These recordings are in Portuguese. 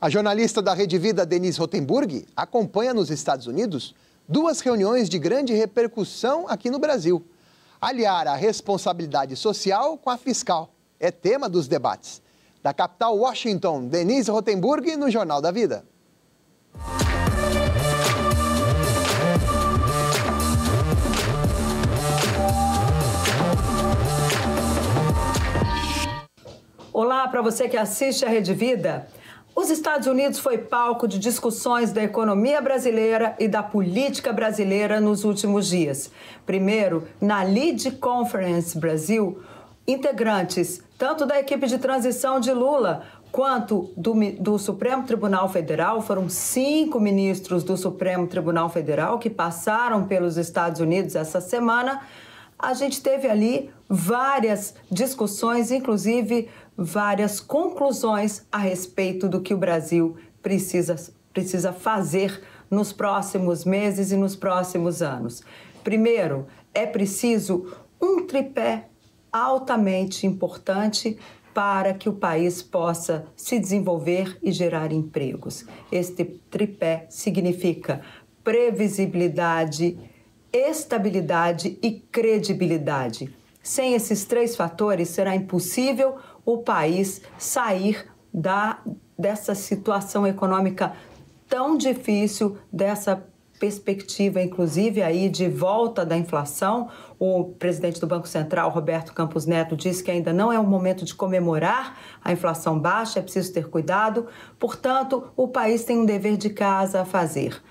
A jornalista da Rede Vida, Denise Rotenburg, acompanha nos Estados Unidos duas reuniões de grande repercussão aqui no Brasil. Aliar a responsabilidade social com a fiscal é tema dos debates. Da capital Washington, Denise Rotenburg, no Jornal da Vida. Olá para você que assiste a Rede Vida. Os Estados Unidos foi palco de discussões da economia brasileira e da política brasileira nos últimos dias. Primeiro, na Lead Conference Brasil, integrantes tanto da equipe de transição de Lula quanto do, do, Supremo Tribunal Federal, foram cinco ministros do Supremo Tribunal Federal que passaram pelos Estados Unidos essa semana. A gente teve ali várias discussões, inclusive várias conclusões a respeito do que o Brasil precisa, precisa fazer nos próximos meses e nos próximos anos. Primeiro, é preciso um tripé altamente importante para que o país possa se desenvolver e gerar empregos. Este tripé significa previsibilidade, estabilidade e credibilidade. Sem esses três fatores, será impossível o país sair da, dessa situação econômica tão difícil, dessa perspectiva, inclusive, aí de volta da inflação. O presidente do Banco Central, Roberto Campos Neto, disse que ainda não é o momento de comemorar a inflação baixa, é preciso ter cuidado. Portanto, o país tem um dever de casa a fazer.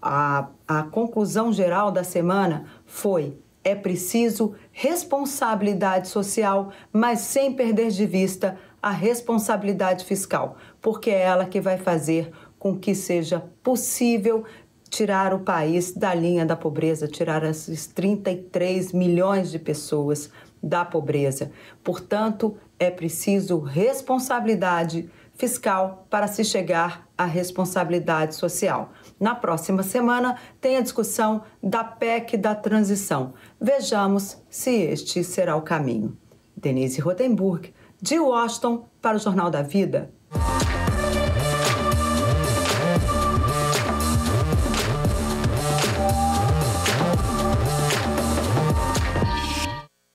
A, a conclusão geral da semana foi é preciso responsabilidade social, mas sem perder de vista a responsabilidade fiscal, porque é ela que vai fazer com que seja possível tirar o país da linha da pobreza, tirar esses 33 milhões de pessoas da pobreza. Portanto, é preciso responsabilidade fiscal para se chegar à responsabilidade social. Na próxima semana tem a discussão da PEC da transição. Vejamos se este será o caminho. Denise Rotenburg, de Washington, para o Jornal da Vida.